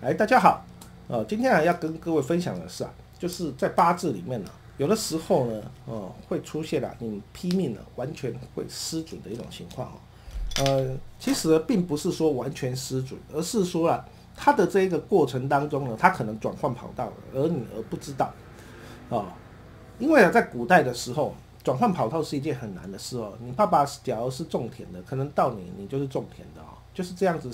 哎，大家好，呃，今天啊要跟各位分享的是啊，就是在八字里面呢，有的时候呢，哦，会出现啊，你拼命呢，完全会失准的一种情况哦。呃，其实并不是说完全失准，而是说啊，它的这个过程当中呢，它可能转换跑道了，而你而不知道啊。因为啊，在古代的时候，转换跑道是一件很难的事哦。你爸爸假如是种田的，可能到你你就是种田的哦，就是这样子。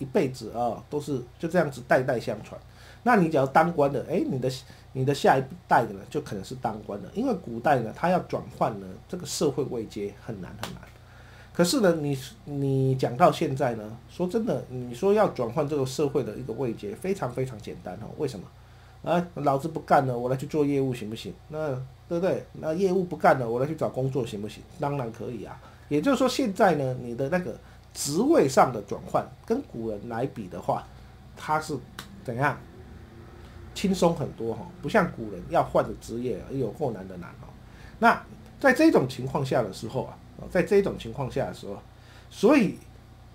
一辈子啊，都是就这样子代代相传。那你只要当官的，哎，你的你的下一代的呢，就可能是当官的。因为古代呢，他要转换呢，这个社会位阶很难很难。可是呢，你你讲到现在呢，说真的，你说要转换这个社会的一个位阶，非常非常简单哦。为什么？啊，老子不干了，我来去做业务行不行？那对不对？那业务不干了，我来去找工作行不行？当然可以啊。也就是说，现在呢，你的那个。职位上的转换跟古人来比的话，他是怎样轻松很多哈？不像古人要换的职业有够难的难哦。那在这种情况下的时候啊，在这种情况下的时候，所以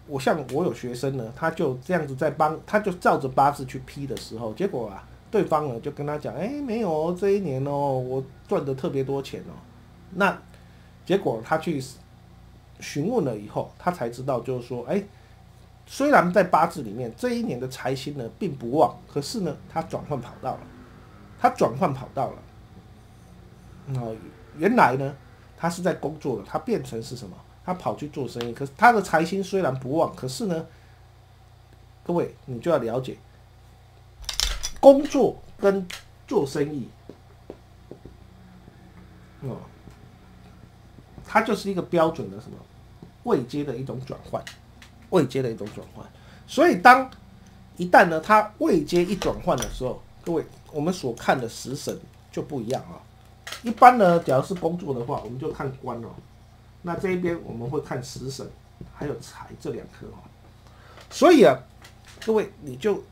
我像我有学生呢，他就这样子在帮，他就照着八字去批的时候，结果啊，对方呢就跟他讲，哎，没有这一年哦，我赚的特别多钱哦。那结果他去。询问了以后，他才知道，就是说，哎，虽然在八字里面这一年的财星呢并不旺，可是呢，他转换跑道了，他转换跑道了。哦，原来呢，他是在工作的，他变成是什么？他跑去做生意。可是他的财星虽然不旺，可是呢，各位你就要了解，工作跟做生意，哦。它就是一个标准的什么位阶的一种转换，位阶的一种转换。所以当一旦呢，它位阶一转换的时候，各位我们所看的食神就不一样啊。一般呢，假如是工作的话，我们就看官哦。那这一边我们会看食神，还有财这两颗哦。所以啊，各位你就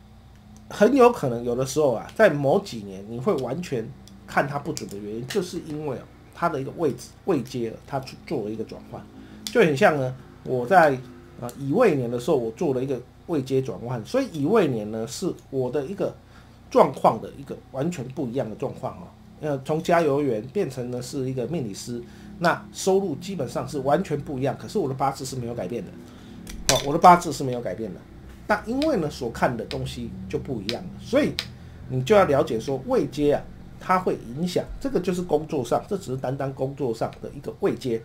很有可能有的时候啊，在某几年你会完全看它不准的原因，就是因为啊。它的一个位置位阶，它去做了一个转换，就很像呢。我在啊乙未年的时候，我做了一个位阶转换，所以乙未年呢是我的一个状况的一个完全不一样的状况啊。呃，从加油员变成呢是一个命理师，那收入基本上是完全不一样。可是我的八字是没有改变的，好，我的八字是没有改变的。但因为呢所看的东西就不一样了，所以你就要了解说位阶啊。它会影响，这个就是工作上，这只是单单工作上的一个位阶，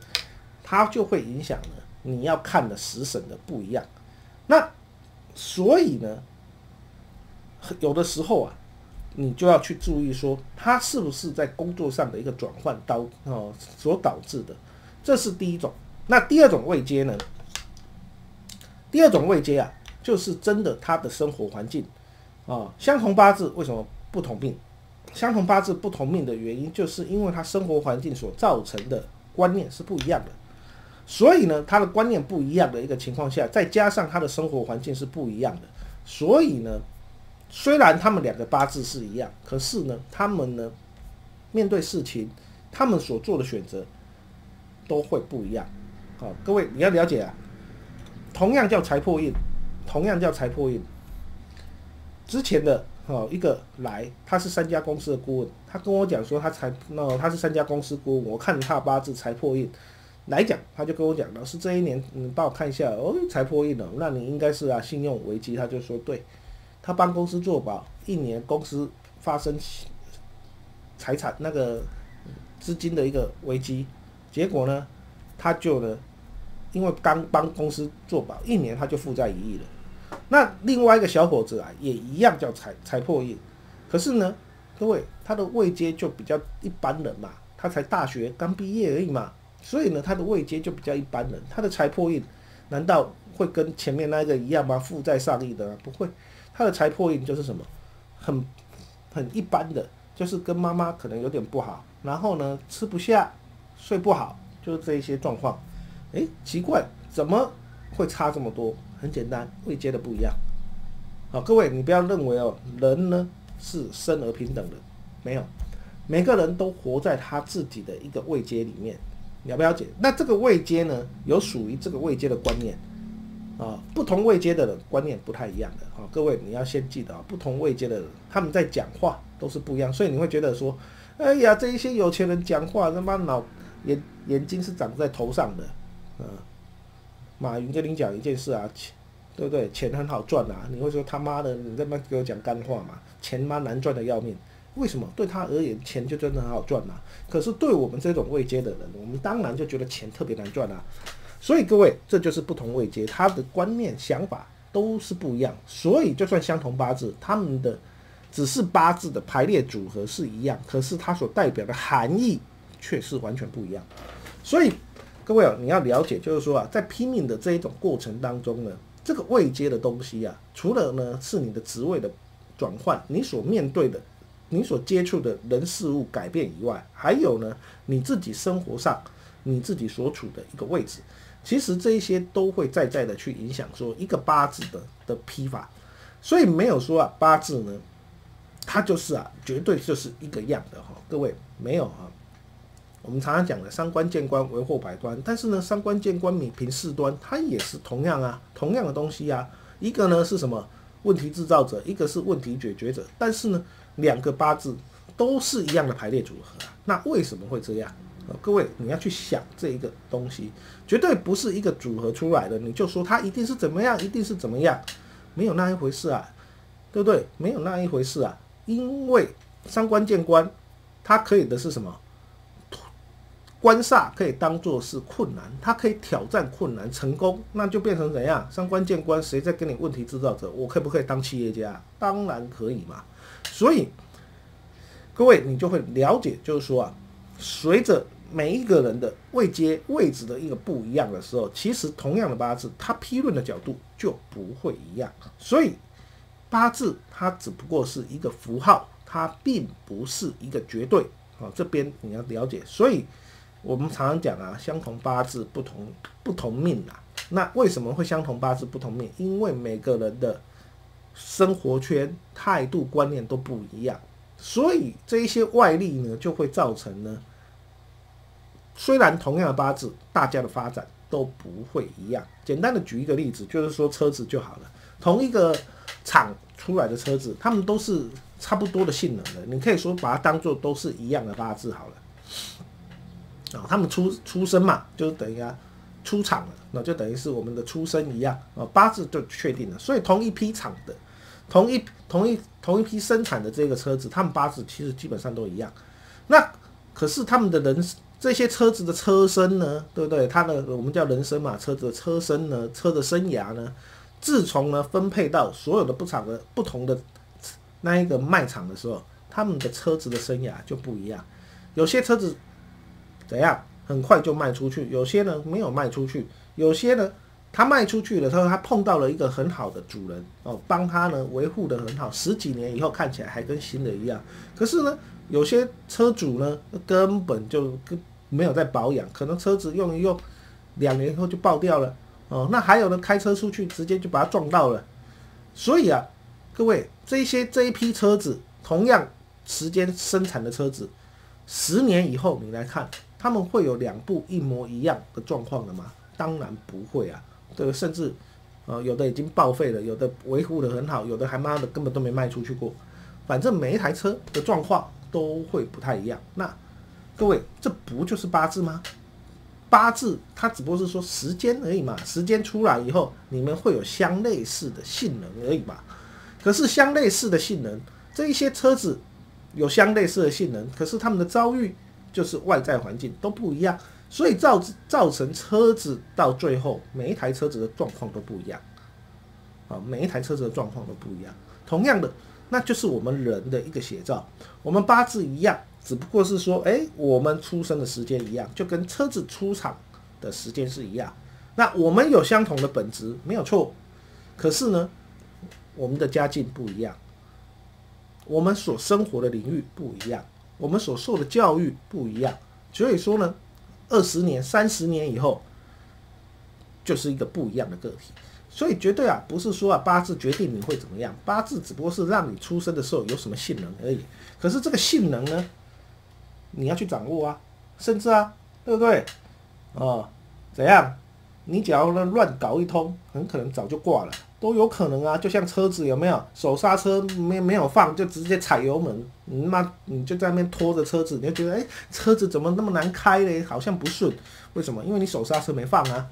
它就会影响呢。你要看的时神的不一样，那所以呢，有的时候啊，你就要去注意说，它是不是在工作上的一个转换导哦所导致的，这是第一种。那第二种位阶呢？第二种位阶啊，就是真的他的生活环境啊，相同八字为什么不同命？相同八字不同命的原因，就是因为他生活环境所造成的观念是不一样的，所以呢，他的观念不一样的一个情况下，再加上他的生活环境是不一样的，所以呢，虽然他们两个八字是一样，可是呢，他们呢，面对事情，他们所做的选择都会不一样。好，各位你要了解啊，同样叫财破印，同样叫财破印，之前的。哦，一个来，他是三家公司的顾问，他跟我讲说他才，那他是三家公司顾问，我看他八字财破印，来讲，他就跟我讲，老师这一年，你帮我看一下，哦，财破印了，那你应该是啊，信用危机，他就说对，他帮公司做保，一年公司发生财产那个资金的一个危机，结果呢，他就呢，因为刚帮公司做保，一年他就负债一亿了。那另外一个小伙子啊，也一样叫财财破印，可是呢，各位他的位阶就比较一般人嘛，他才大学刚毕业而已嘛，所以呢，他的位阶就比较一般人。他的财破印难道会跟前面那个一样吗？负债上亿的不会，他的财破印就是什么，很很一般的，就是跟妈妈可能有点不好，然后呢吃不下，睡不好，就是这一些状况。哎，奇怪，怎么会差这么多？很简单，位阶的不一样。好，各位，你不要认为哦，人呢是生而平等的，没有，每个人都活在他自己的一个位阶里面，了不了解？那这个位阶呢，有属于这个位阶的观念，啊，不同位阶的人观念不太一样的啊，各位你要先记得啊，不同位阶的人他们在讲话都是不一样，所以你会觉得说，哎呀，这一些有钱人讲话他妈脑眼眼睛是长在头上的，嗯，马云跟你讲一件事啊，对不对？钱很好赚啊，你会说他妈的你在那给我讲干话嘛？钱妈难赚的要命。为什么对他而言钱就真的很好赚呐？可是对我们这种未接的人，我们当然就觉得钱特别难赚啊。所以各位，这就是不同位阶，他的观念想法都是不一样。所以就算相同八字，他们的只是八字的排列组合是一样，可是它所代表的含义却是完全不一样。所以各位啊，你要了解，就是说啊，在拼命的这一种过程当中呢，这个未接的东西啊，除了呢是你的职位的转换，你所面对的。你所接触的人事物改变以外，还有呢，你自己生活上你自己所处的一个位置，其实这一些都会在在的去影响说一个八字的的批法，所以没有说啊八字呢，它就是啊绝对就是一个样的哈，各位没有啊，我们常常讲的三观见官为祸百端，但是呢三观见关米平四端，它也是同样啊同样的东西啊，一个呢是什么问题制造者，一个是问题解决者，但是呢。两个八字都是一样的排列组合啊，那为什么会这样？各位你要去想这一个东西，绝对不是一个组合出来的，你就说它一定是怎么样，一定是怎么样，没有那一回事啊，对不对？没有那一回事啊，因为三观见官，它可以的是什么？官煞可以当做是困难，它可以挑战困难成功，那就变成怎样？三关见关，谁在跟你问题制造者？我可不可以当企业家？当然可以嘛。所以，各位你就会了解，就是说啊，随着每一个人的位阶位置的一个不一样的时候，其实同样的八字，它批论的角度就不会一样。所以，八字它只不过是一个符号，它并不是一个绝对啊。这边你要了解。所以，我们常常讲啊，相同八字不同不同命啊。那为什么会相同八字不同命？因为每个人的生活圈态度观念都不一样，所以这一些外力呢，就会造成呢，虽然同样的八字，大家的发展都不会一样。简单的举一个例子，就是说车子就好了，同一个厂出来的车子，他们都是差不多的性能的，你可以说把它当做都是一样的八字好了。啊，他们出出生嘛，就等于啊出厂了，那就等于是我们的出生一样啊，八字就确定了。所以同一批厂的。同一同一同一批生产的这个车子，他们八字其实基本上都一样。那可是他们的人这些车子的车身呢，对不对？它的我们叫人生嘛，车子的车身呢，车的生涯呢，自从呢分配到所有的不厂的不同的那一个卖场的时候，他们的车子的生涯就不一样。有些车子怎样，很快就卖出去；有些呢没有卖出去；有些呢。他卖出去了，他说他碰到了一个很好的主人哦，帮他呢维护的很好，十几年以后看起来还跟新的一样。可是呢，有些车主呢根本就跟没有在保养，可能车子用一用，两年以后就爆掉了哦。那还有呢，开车出去直接就把它撞到了。所以啊，各位这些这一批车子，同样时间生产的车子，十年以后你来看，他们会有两部一模一样的状况的吗？当然不会啊。这个甚至，呃，有的已经报废了，有的维护的很好，有的还妈的根本都没卖出去过。反正每一台车的状况都会不太一样。那各位，这不就是八字吗？八字它只不过是说时间而已嘛，时间出来以后，你们会有相类似的性能而已嘛。可是相类似的性能，这一些车子有相类似的性能，可是他们的遭遇就是外在环境都不一样。所以造造成车子到最后，每一台车子的状况都不一样，啊，每一台车子的状况都不一样。同样的，那就是我们人的一个写照。我们八字一样，只不过是说，哎，我们出生的时间一样，就跟车子出厂的时间是一样。那我们有相同的本质，没有错。可是呢，我们的家境不一样，我们所生活的领域不一样，我们所受的教育不一样。所以说呢。二十年、三十年以后，就是一个不一样的个体，所以绝对啊，不是说啊八字决定你会怎么样，八字只不过是让你出生的时候有什么性能而已。可是这个性能呢，你要去掌握啊，甚至啊，对不对？哦，怎样？你只要乱搞一通，很可能早就挂了，都有可能啊。就像车子有没有手刹车没没有放，就直接踩油门，你妈你就在那边拖着车子，你就觉得哎，车子怎么那么难开嘞？好像不顺，为什么？因为你手刹车没放啊，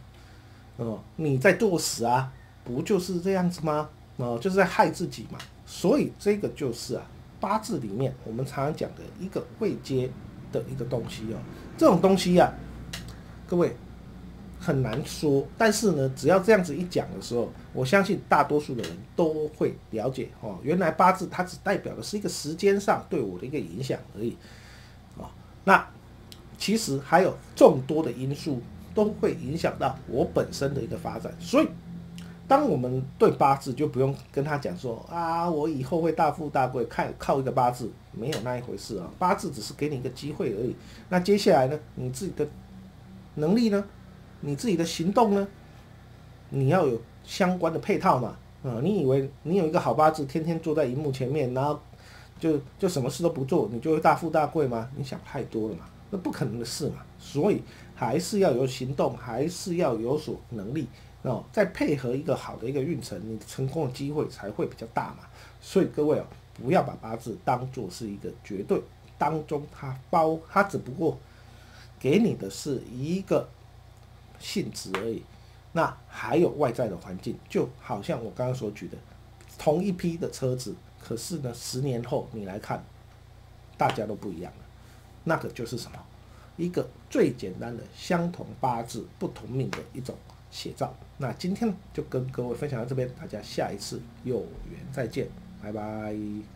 哦，你在作死啊，不就是这样子吗？哦，就是在害自己嘛。所以这个就是啊，八字里面我们常常讲的一个未接的一个东西哦，这种东西呀，各位。很难说，但是呢，只要这样子一讲的时候，我相信大多数的人都会了解哦。原来八字它只代表的是一个时间上对我的一个影响而已，啊，那其实还有众多的因素都会影响到我本身的一个发展。所以，当我们对八字就不用跟他讲说啊，我以后会大富大贵，看靠一个八字没有那一回事啊。八字只是给你一个机会而已。那接下来呢，你自己的能力呢？你自己的行动呢？你要有相关的配套嘛？啊，你以为你有一个好八字，天天坐在荧幕前面，然后就就什么事都不做，你就会大富大贵吗？你想太多了嘛，那不可能的事嘛。所以还是要有行动，还是要有所能力哦，再配合一个好的一个运程，你成功的机会才会比较大嘛。所以各位哦，不要把八字当做是一个绝对当中，它包它只不过给你的是一个。性质而已，那还有外在的环境，就好像我刚刚所举的，同一批的车子，可是呢，十年后你来看，大家都不一样了。那个就是什么？一个最简单的相同八字不同命的一种写照。那今天就跟各位分享到这边，大家下一次有缘再见，拜拜。